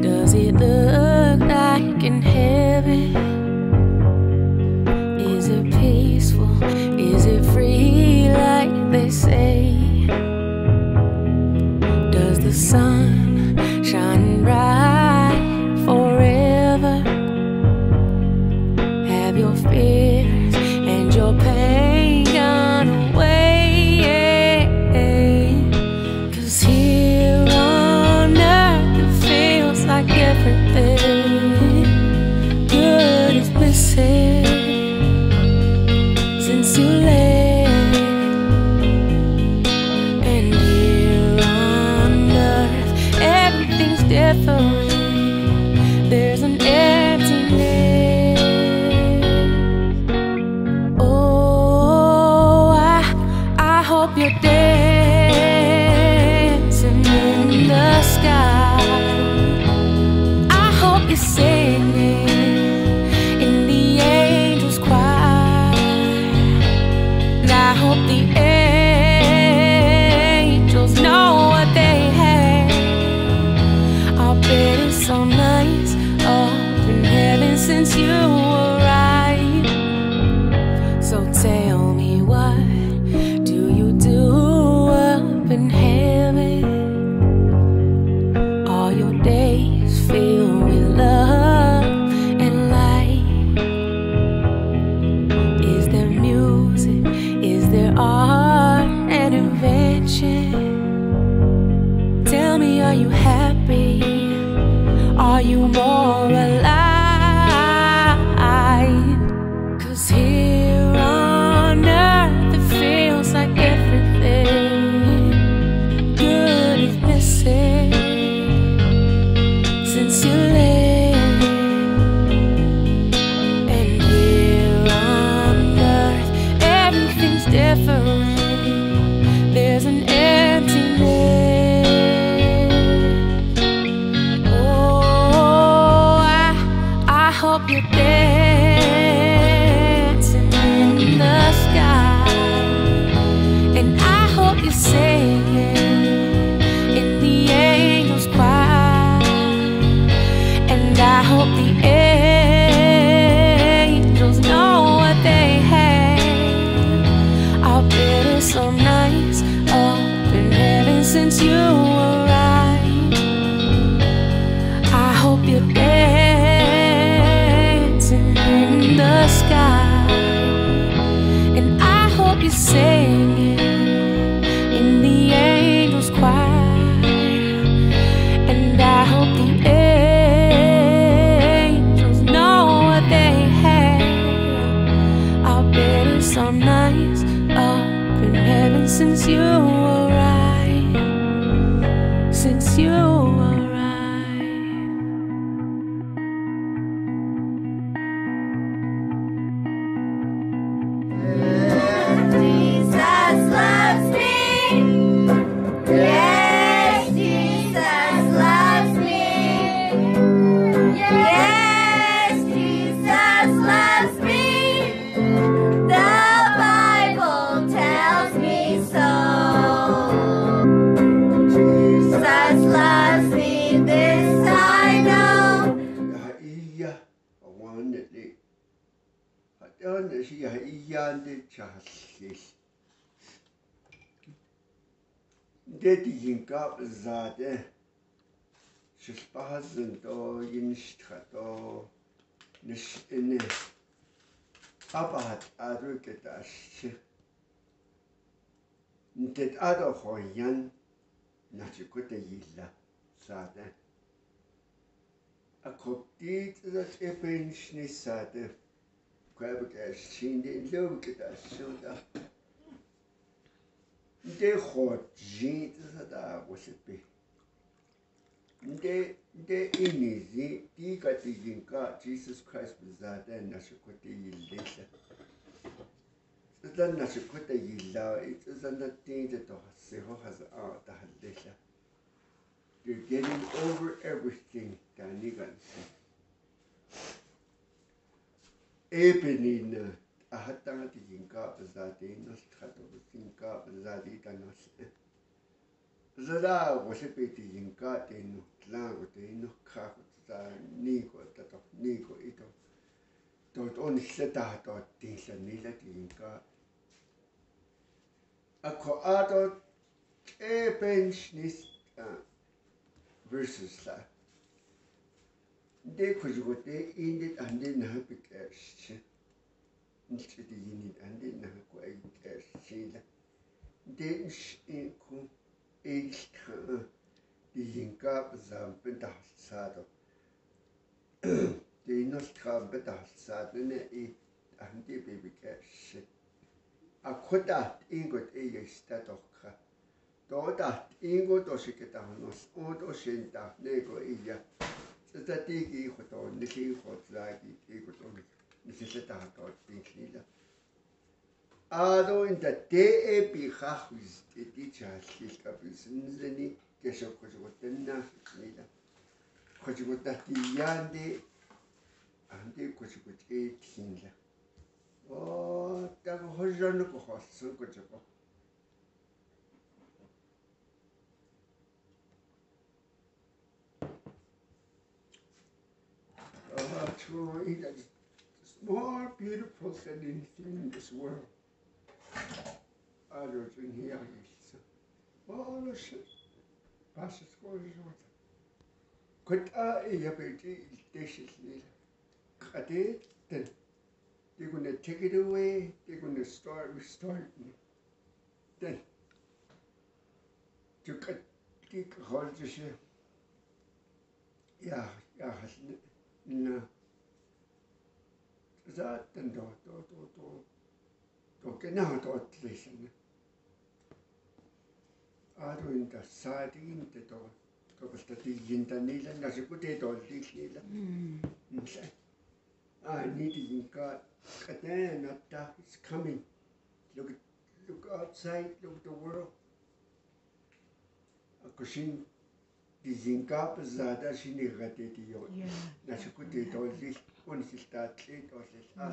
does it look like in heaven? Is it peaceful? Is it free like they say? Does the sun some nights up in heaven since you were Indian Justice. dedijinkab zade shishpahazin to yinishtra to nishini abahat aruket ashi ntet ado hoyan nachikute yilla zade akoptit zat epenshni zade kwebke shindi lobkita shuda nde ho jin tsada goshipi nde nde ini zi di ka ti jin ka Jesus Christ bizada na shukote yilisa tsada na shukote yila tsada na tinda to seho has a ta halisa You're getting over everything, Danigan. ebenina ahatangati jinka zati nos khatobu jinka zati tanos zada wasipiti jinka tino tlango tino khaku ta niko tato niko ito tot on sleta to tinsa nila jinka ako ato e pench nis versus la. 내 가지고 내 인데 안데 나비게 시 니치디 인이 안데 나고 아이게 시라 내 시고 에이스타 디인가 잠빈 다사도 디노스 트람베 다사도네 이 안데 비비게 시 аккуратт ингот эйгста тохка доодат ингот ошикета ханус од ошинта него ия статики ихото нисиихотлааги икутоми нисиллатахатоо пинглила аадоин та теп хахвис тичааллилкаписинлени кэшоккусугутанна мила кочгутатиянди анди кочгут эйтхинла оо таг хожжонко хоссо кочгут Troy that is more beautiful than anything in this world. Other than here is all the shit. Passes goes with Kota Yabiti dishes later. Kade then they're gonna take it away, they're gonna start restarting. Then to cut hold of yeah, yeah, hasn't it? za ten to, to, to, to, to kenaha toot lihtsalt. Aruin ta saadi inte to, kopas ta tiiin ta niille, no se kutee toot liik niille. Mm. Mm, ah, niitiin ka, ka näen, että it's coming. Look, look outside, look the world. Aga siin jinka pa zada shini gate di yo. Na se kute dort lis. Un silta tle dort lis. Ah,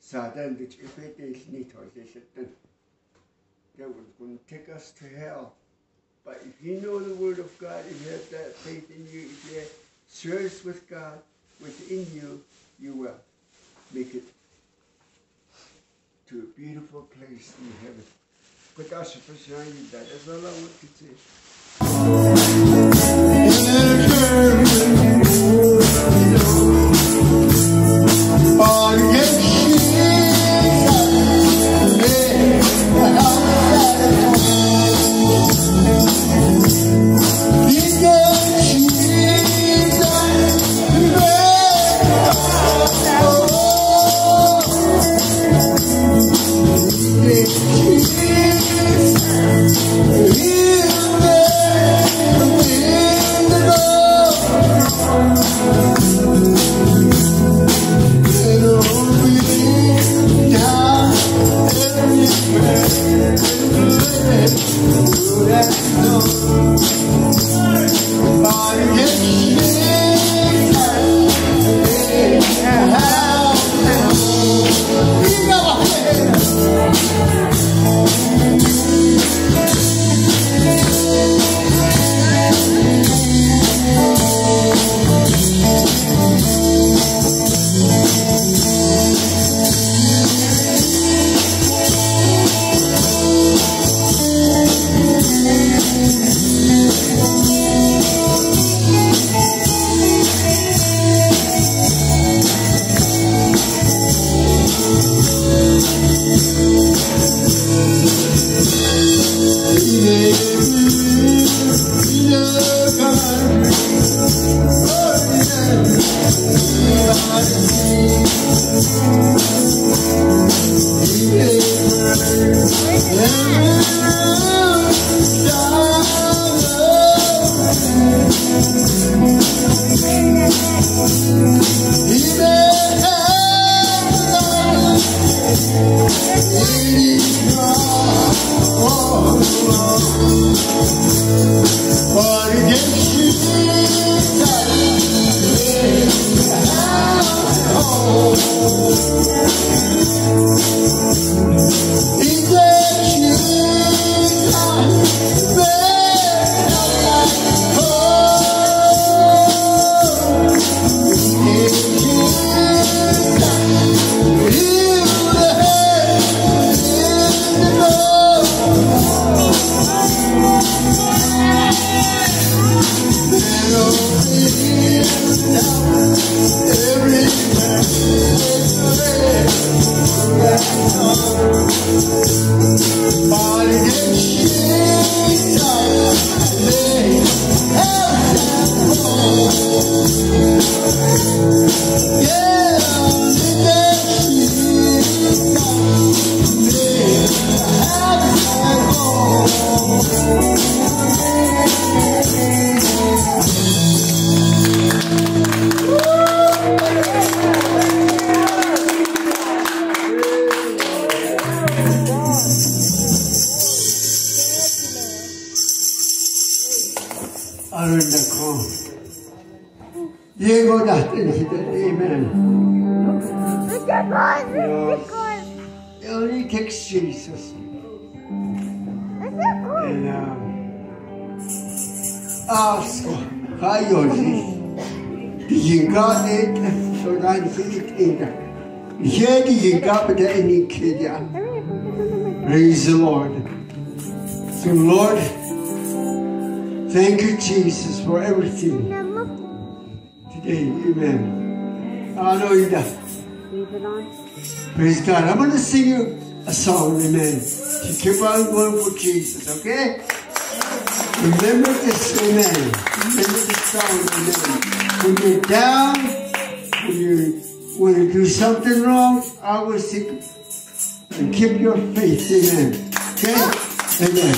Satan, which if it is not then they will going to take us to hell. But if you know the word of God, if you have that faith in you, if you service with God within you, you will make it to a beautiful place in heaven. But that's for sure that. That's all I want to say. Jesus. And um, ask kayo si Yingade Sudan Sitina. Yedi Yingabada any kidya. Praise the Lord. So Lord, thank you Jesus for everything today. Amen. Hallelujah. Praise God. I'm going to sing you a song, amen. To keep on going for Jesus, okay? Remember this, amen. Remember this song, amen. When you're down, when you when you do something wrong, I always think and keep your faith, amen. Okay? Amen.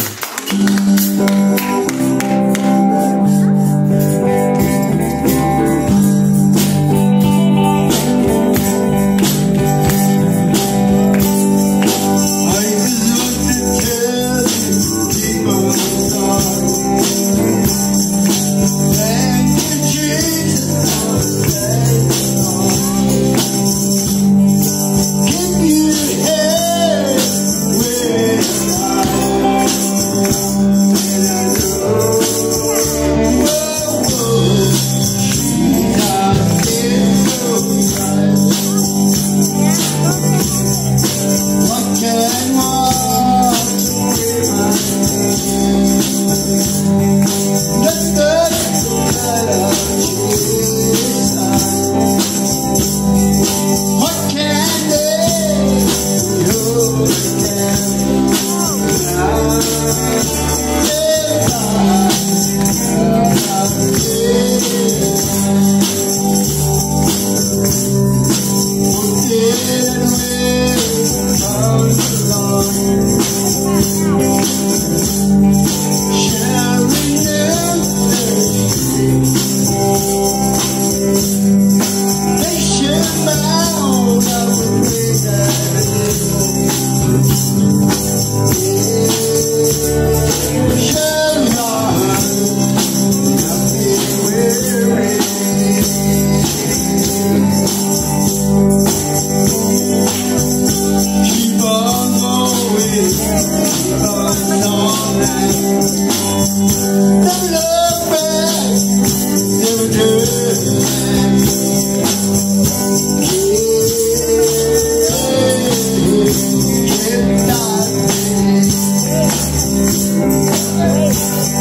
I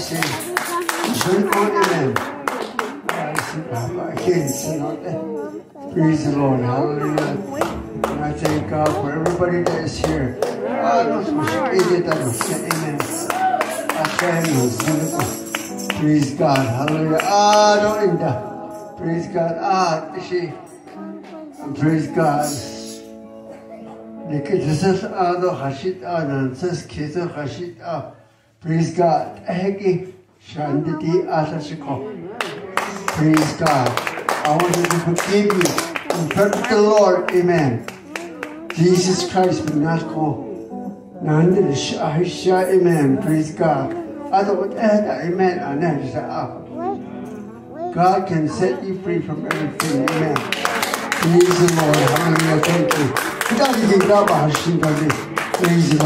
say, Papa, kids, you know, Praise the Lord. Hallelujah. And I thank God for everybody that is here. Amen. Praise God. Hallelujah. Ah, don't end that. Praise God. Ah, she. Praise God. Nikita's Ado Praise God. Praise God. I want to forgive you and perfect the Lord. Amen. Jesus Christ will not go. Amen. Praise God. Otherwise, Amen. Ananses Up. God can set you free from everything. Amen. Praise the Lord. Hallelujah. Thank you. Kita bikin apa harus ini nanti? Crazy